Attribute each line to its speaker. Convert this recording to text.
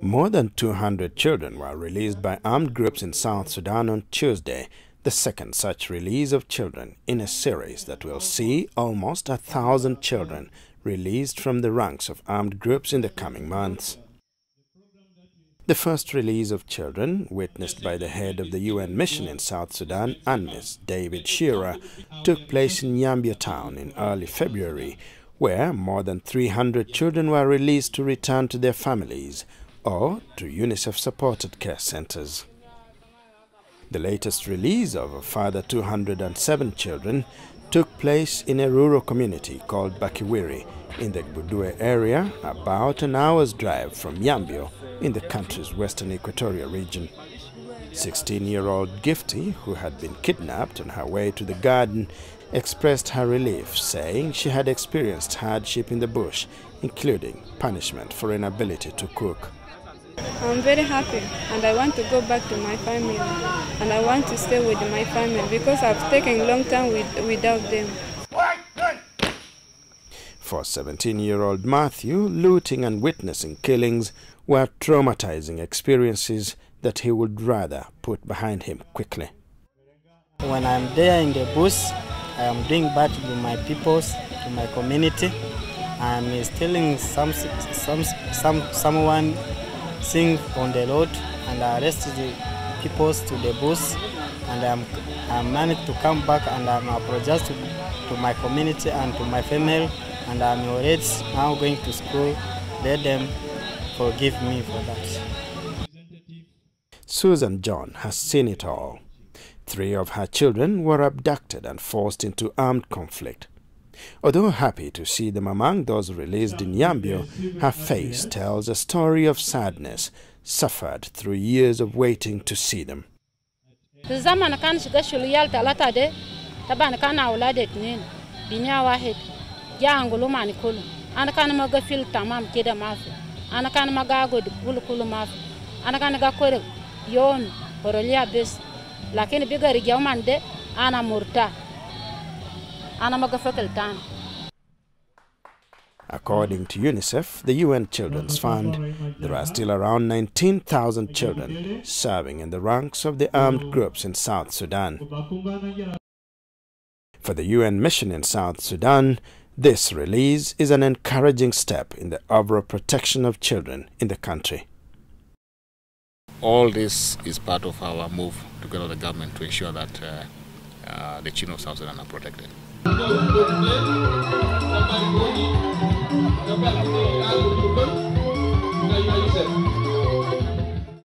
Speaker 1: More than 200 children were released by armed groups in South Sudan on Tuesday, the second such release of children in a series that will see almost a thousand children released from the ranks of armed groups in the coming months. The first release of children, witnessed by the head of the UN mission in South Sudan, UNMISS, David Shearer, took place in Yambio town in early February, where more than 300 children were released to return to their families or to UNICEF-supported care centers. The latest release of a further 207 children took place in a rural community called Bakiwiri in the Gbudue area, about an hour's drive from Yambio in the country's western Equatoria region. 16-year-old Gifty, who had been kidnapped on her way to the garden, expressed her relief, saying she had experienced hardship in the bush, including punishment for inability to cook.
Speaker 2: I'm very happy and I want to go back to my family and I want to stay with my family because I've taken a long time with, without them.
Speaker 1: For 17-year-old Matthew, looting and witnessing killings were traumatizing experiences that he would rather put behind him quickly.
Speaker 3: When I'm there in the bush, I am doing back to my peoples, to my community. I'm stealing some, some, some, someone sing on the road and I arrested the peoples to the bush and I'm, I'm managed to come back and I'm apologize to, to my community and to my family and I'm already now going to school. Let them forgive me for that.
Speaker 1: Susan John has seen it all. Three of her children were abducted and forced into armed conflict. Although happy to see them among those released in Yambio, her face tells a story of sadness suffered through years of waiting to see them.
Speaker 4: الزمن كان شقا شليال ثلاثة ده طبعا كان أولاد اثنين بنيا واحد جاء أنقلوا معني كله أنا كان ما قفل تمام كده ما في أنا كان ما قاعد كل كل ما في ana kore yon horolia lakini biga rigyaw ana murta ana maga tan
Speaker 1: According to UNICEF, the UN Children's Fund, there are still around 19,000 children serving in the ranks of the armed groups in South Sudan. For the UN mission in South Sudan, this release is an encouraging step in the overall protection of children in the country.
Speaker 5: All this is part of our move together with the government to ensure that uh, uh, the children of South Sudan are protected.